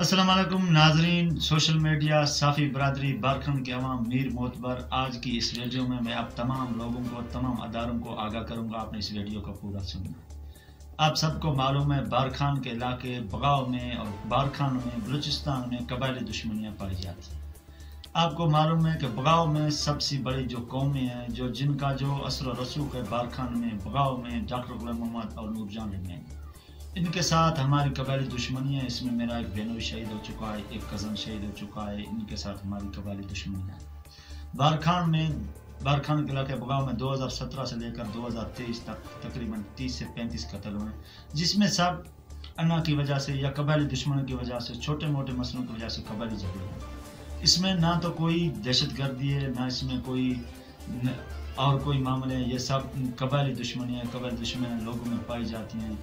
असलम नाजरीन, social media, साफ़ी बरदरी बारखंड के अवाम, मीर मोतबर, आज की इस वीडियो में मैं आप तमाम लोगों को तमाम अदारों को आगाह करूँगा आपने इस वीडियो का पूरा सुनना। आप सबको मालूम है, बारखान के इलाके बगाव में और बारखान में, बलूचिस्तान में कबायली दुश्मनियाँ पाई जाती हैं। आपको मालूम है कि बगाव में सबसे बड़ी जो कौमें हैं, जो जिनका जो असर रसूख है बारखान में, बगाव में, डॉक्टर गुलाम मोहम्मद और नूरजान हैं इनके साथ हमारी कबाली दुश्मनी है। इसमें मेरा एक बहनों शहीद हो चुका है एक कज़न शहीद हो चुका है। इनके साथ हमारी कबाली दुश्मनी है। बारखान में बारखान के इलाके बगाव में 2017 से लेकर 2023 तक तकरीबन 30 से 35 कत्ल हुए जिसमें सब अन्ना की वजह से या कबाली दुश्मनों की वजह से छोटे मोटे मसलों की वजह से कबाली झगड़े हुए इसमें ना तो कोई दहशत गर्दी है ना इसमें कोई न, और कोई मामले ये सब कबाली दुश्मनियाँ कबाली दुश्मन लोगों में पाई जाती हैं।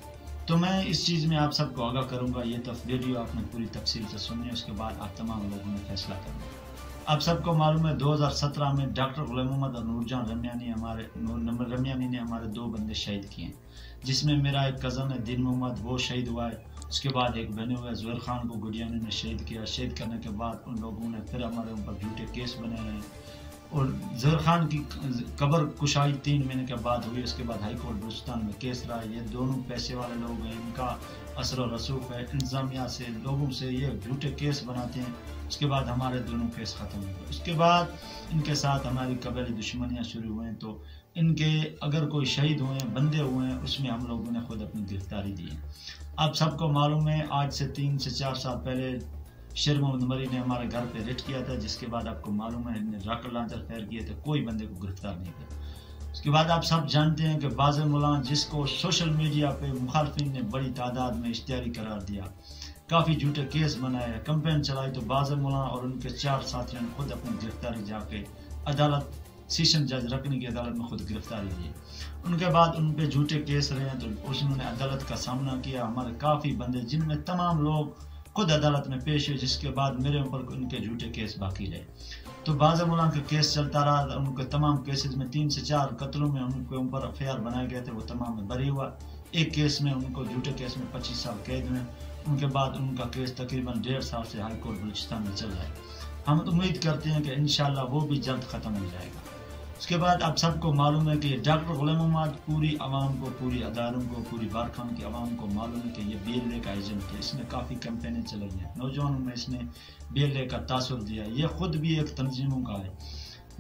तो मैं इस चीज़ में आप सबको आगाह करूँगा, ये तो वीडियो आपने पूरी तफसील से सुननी उसके बाद आप तमाम लोगों ने फैसला करना आप सबको मालूम है 2017 में डॉक्टर गुलाम मोहम्मद और नूरजान रमियानी हमारे रमियानी ने हमारे दो बंदे शहीद किए जिसमें मेरा एक कज़न है, दिन मोहम्मद, वो शहीद हुआ है। उसके बाद एक बने हुए जहर खान को गुडियानी ने शहीद किया। शहीद करने के बाद उन लोगों ने फिर हमारे ऊपर झूठे केस बने हैं। और जहर खान की कबर कुशाई तीन महीने के बाद हुई, उसके बाद हाई कोर्ट बलूचिस्तान में केस रहा। ये दोनों पैसे वाले लोग हैं, इनका असर रसूख है। इंतज़ामिया से लोगों से ये झूठे केस बनाते हैं। उसके बाद हमारे दोनों केस ख़त्म हुए उसके बाद इनके साथ हमारी कबली दुश्मनियाँ शुरू हुए तो इनके अगर कोई शहीद हुए, बंदे हुए हैं, उसमें हम लोगों ने खुद अपनी गिरफ्तारी दी है। आप सबको मालूम है, आज से तीन से चार साल पहले शेर मोहम्मद मरी ने हमारे घर पे रेड किया था, जिसके बाद आपको मालूम है इन्हें राकल लांचर फैर किए थे, कोई बंदे को गिरफ़्तार नहीं किया। उसके बाद आप सब जानते हैं कि बाज़ मुलान जिसको सोशल मीडिया पे मुखालफिन ने बड़ी तादाद में इश्तारी करार दिया। काफ़ी झूठे केस बनाए, कंपेन चलाई तो बाज़ मुला और उनके चार साथियों ने खुद अपनी गिरफ्तारी जाके अदालत, सीशन जज रखने की अदालत में खुद गिरफ्तारी दी उनके बाद उन पर झूठे केस रहे तो उन्होंने अदालत का सामना किया। हमारे काफ़ी बंदे, जिनमें तमाम लोग खुद अदालत में पेश हुए जिसके बाद मेरे ऊपर उनके झूठे केस बाकी रहे। तो बाज़ मुला का केस चलता रहा उनके तमाम केसेस में तीन से चार कत्लों में उनके ऊपर एफआईआर बनाए गए थे, वो तमाम में बरी हुआ। एक केस में उनको झूठे केस में पच्चीस साल कैद में उनके बाद उनका केस तकरीबन डेढ़ साल से हाईकोर्ट बलूचिस्तान में चल रहा है। हम उम्मीद करते हैं कि इन वो भी जल्द ख़त्म हो जाएगा। उसके बाद आप सबको मालूम है कि डॉक्टर गुलाम मोहम्मद पूरी आवाम को, पूरी अदारों को, पूरी बारखान की आवाम को मालूम है कि ये बी एल ए का एजेंट है। इसने काफ़ी कैंपेनें चलाई हैं। नौजवानों में इसने बी एल ए का तासर दिया ये खुद भी एक तंजीमों का है।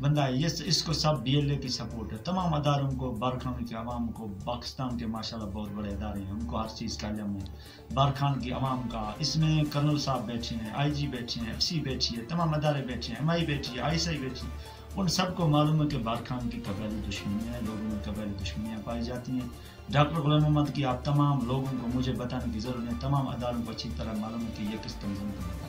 बंदा है, ये इसको सब बी एल ए की सपोर्ट है। तमाम अदारों को, बारखान की आवाम को, पाकिस्तान के माशाल्लाह बहुत बड़े अदारे हैं। उनको हर चीज़ का इलम है। बारखान की आवाम का। इसमें कर्नल साहब बैठे हैं आई जी बैठे हैं एफ़ सी बैठी है, तमाम अदारे बैठे हैं एम आई बैठी है आई एस आई बैठी है। उन सबको मालूम है कि बारखान की कबैली दुश्मनियाँ लोगों में कबैली दुश्मनियाँ पाई जाती हैं। डॉक्टर गुलाम मोहम्मद की आप तमाम लोगों को मुझे बताने की ज़रूरत है तमाम अदारों को अच्छी तरह मालूम है कि यह किस तंजीम का बता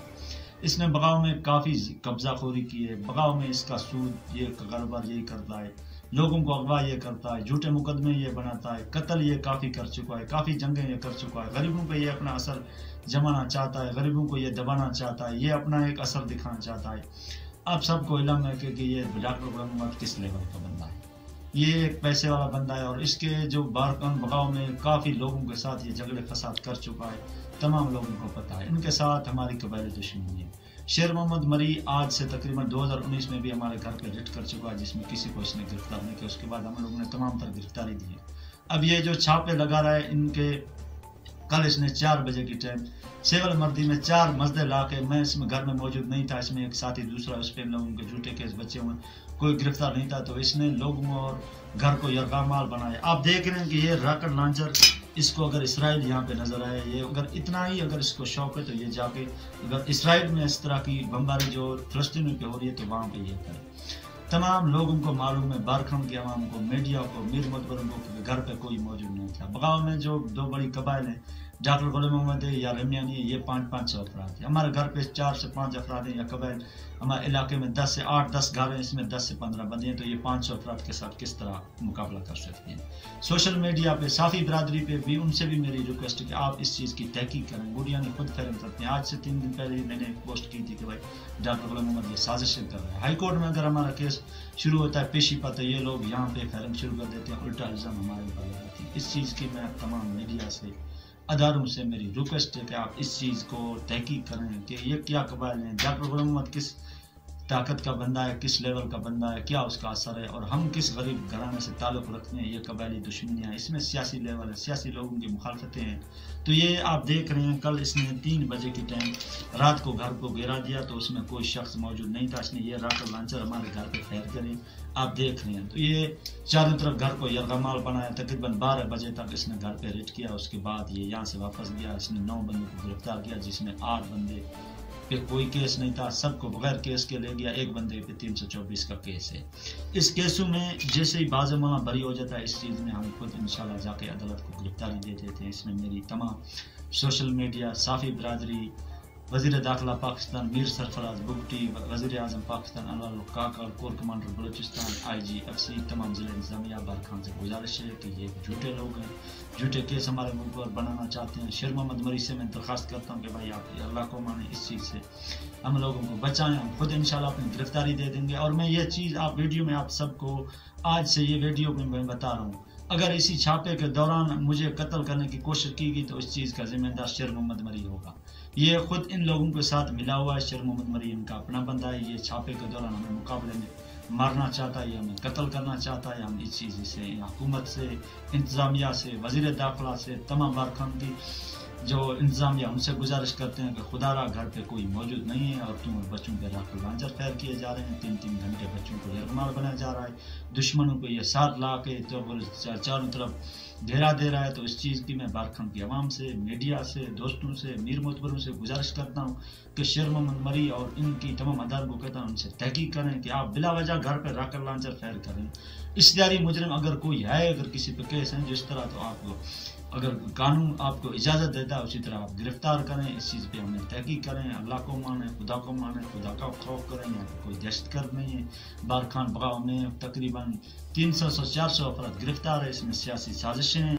इसने बगाव में काफ़ी कब्जा खोरी की है, बगाव में इसका सूद ये कारोबार यही करता है, लोगों को अगवा ये करता है, झूठे मुकदमे ये बनाता है, कत्ल ये काफ़ी कर चुका है, काफ़ी जंगें ये कर चुका है, गरीबों पे ये अपना असर जमाना चाहता है, गरीबों को ये दबाना चाहता है, ये अपना एक असर दिखाना चाहता है। आप सबको इलम है कि ये डॉक्टर मोहम्मद किस लेवल का बंदा है। ये एक पैसे वाला बंदा है और इसके जो बारकन बगाव में काफ़ी लोगों के साथ ये झगड़े फसाद कर चुका है, तमाम लोगों को पता है। इनके साथ हमारी कबायली दुश्मनी है। शेर मोहम्मद मरी आज से तकरीबन 2019 में भी हमारे घर पे रिट कर चुका है, जिसमें किसी को इसने गिरफ़्तार नहीं किया। उसके बाद हम लोगों ने तमाम तरह गिरफ्तारी दी है। अब ये जो छापे लगा रहा है, इनके कल इसने चार बजे की टाइम सेवल मर्दी में चार मजदे ला के मैं इसमें घर में मौजूद नहीं था, इसमें एक साथी दूसरा उस पर लोगों के झूठे केस बच्चे हुए कोई गिरफ़्तार नहीं था तो इसने लोगों और घर को यरगामाल बनाया। आप देख रहे हैं कि ये राकट लॉन्चर इसको अगर इसराइल यहाँ पे नज़र आए, ये अगर इतना ही अगर इसको शौक है तो ये जाके अगर इसराइल में इस तरह की बमबारी जो फलस्तीनों पे हो रही है तो वहाँ पे ये करे। तमाम लोगों को मालूम है बारखम की आवाम को, मीडिया को, मीर मतबरों को घर पे कोई मौजूद नहीं था। बगाव में जो दो बड़ी कबाइल हैं गुलाम मोहम्मद या रमिया नहीं, ये पाँच पाँच सौ अफराद है। हमारे घर पे चार से पाँच अफराद हैं, या कबैल हमारे इलाके में दस से आठ, दस घर हैं, इसमें दस से पंद्रह बंदे हैं तो ये पाँच सौ अफराद के साथ किस तरह मुकाबला कर सकते हैं? सोशल मीडिया पे, साफ़ी बरदरी पे भी, उनसे भी मेरी रिक्वेस्ट है कि आप इस चीज़ की तहकीक करें। गुड़िया ने खुद फैरम करते हैं। आज से तीन दिन पहले ही मैंने पोस्ट की थी कि भाई डॉक्टर गुलाम मोहम्मद ये साजिशें कर रहे हैं। हाईकोर्ट में अगर हमारा केस शुरू होता है पेशी पाता ये लोग यहाँ पे फैरम शुरू कर देते हैं, उल्टा इल्ज़ाम हमारे ऊपर लगाते हैं। इस चीज़ की मैं तमाम मीडिया से अदारों से मेरी रिक्वेस्ट है कि आप इस चीज़ को तहकीक करें कि ये क्या कबाइल हैं? जाफ़र मोहम्मद किस ताकत का बंदा है, किस लेवल का बंदा है, क्या उसका असर है और हम किस गरीब घराने से ताल्लुक़ रखते हैं, ये कबायली दुश्मनियाँ इसमें सियासी लेवल है, सियासी लोगों की मुखालफतें हैं। तो ये आप देख रहे हैं, कल इसने तीन बजे के टाइम रात को घर को घेरा दिया तो उसमें कोई शख्स मौजूद नहीं था। इसने ये राटर लॉन्चर हमारे घर पर फैर करें। आप देख रहे हैं। तो ये चारों तरफ़ घर को यरगमाल बनाया। तकरीबन बारह बजे तक इसने घर पर रेट किया। उसके बाद ये यहाँ से वापस गया। इसने नौ बंदों को गिरफ़्तार किया, जिसमें आठ बंदे पे कोई केस नहीं था, सबको बगैर केस के ले गया, एक बंदे पे तीन सौ चौबीस का केस है। इस केसों में जैसे ही बाजमा बरी हो जाता है, इस चीज़ में हम खुद इंशाल्लाह जाके अदालत को गिरफ्तारी दे देते हैं। इसमें मेरी तमाम सोशल मीडिया, साफ़ी बरदरी वज़ीर दाखिला पाकिस्तान मीर सरफराज बुगटी वजी अजम Pakistan Anwar Kakar core commander Balochistan I G F C तमाम ज़िले इंतजामिया बार खान से गुजारिश है कि ये झूठे लोग हैं। झूठे केस हमारे मुल्क पर बनाना चाहते हैं। शेर मोहम्मद मरी से मैं दरख्वास्त करता हूँ कि भाई आप अल्लाह को माने इस चीज़ से। हम लोगों को बचाएँ, हम खुद इंशाल्लाह अपनी गिरफ्तारी दे देंगे। और मैं ये चीज़ आप वीडियो में आप सबको आज से ये वीडियो में मैं बता रहा हूँ। अगर इसी छापे के दौरान मुझे कत्ल करने की कोशिश की गई तो इस चीज़ का जिम्मेदार शेर मोहम्मद मरी होगा। ये खुद इन लोगों के साथ मिला हुआ है। शेर मोहम्मद मरी का अपना बंदा है। ये छापे के दौरान हमें मुकाबले में मारना चाहता है हमें कत्ल करना चाहता है। हम इस चीज़ से, हुकूमत से, इंतज़ामिया से, वज़ीर दाखिला से, तमाम बारखान की जो इंतजामिया उनसे गुजारिश करते हैं कि खुदारा घर पे कोई मौजूद नहीं है और तुम बच्चों पे राख लांजर फैर किए जा रहे हैं। तीन तीन घंटे बच्चों को यरमाल बनाया जा रहा है। दुश्मनों को ये साथ ला के तो चारों तरफ़ घेरा दे रहा है तो इस चीज़ की मैं बारखम की आवाम से, मीडिया से, दोस्तों से, मीर मोतबरों से गुजारिश करता हूँ कि शेर मोहम्मद मरी और इनकी तमाम अदार को कहता हूँ, उनसे तहकीक करें कि आप बिला वजह घर पर रहकर लांचर फैर करें। इस दारी मुजरम अगर कोई है, अगर किसी पर केस है जिस तरह तो आप अगर कानून आपको इजाज़त देता है, उसी तरह आप गिरफ़्तार करें, इस चीज़ पे हमें तहकीक करें, अल्लाह को माने, खुदा को माने, खुदा का खौफ करें यहाँ कोई दहशत गर्द नहीं है। बार खान बगाव में तकरीबन तीन सौ से चार सौ अफराद गिरफ़्तार है, इसमें सियासी साजिशें हैं।